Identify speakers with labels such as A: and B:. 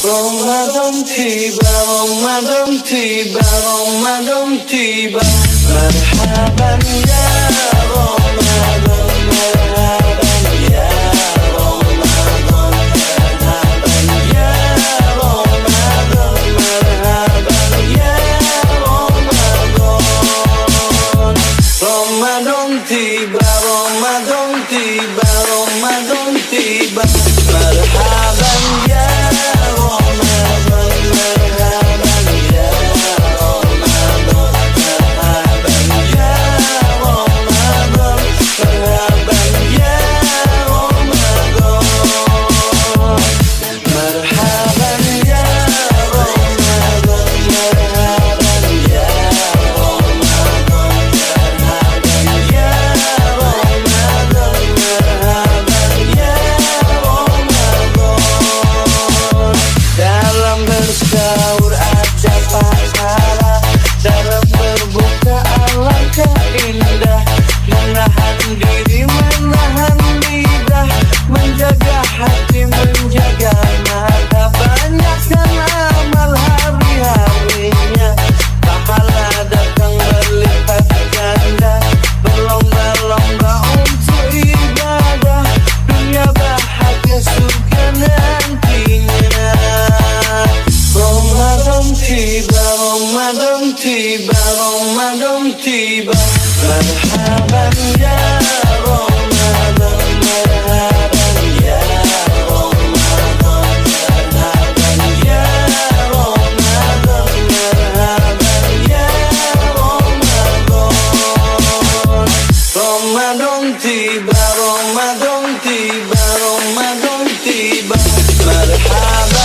A: Bong madam tiba, bong madam tiba, bong madam tiba Merhaban ya bong madam merhaban ya bong madam ya bong tiba, bong tiba, bong tiba Merhaban اومدم تیبر اومدم تیبر مرحبا یار اومدم مرحبا Ramadan tiba, Ramadan tiba, merhaba.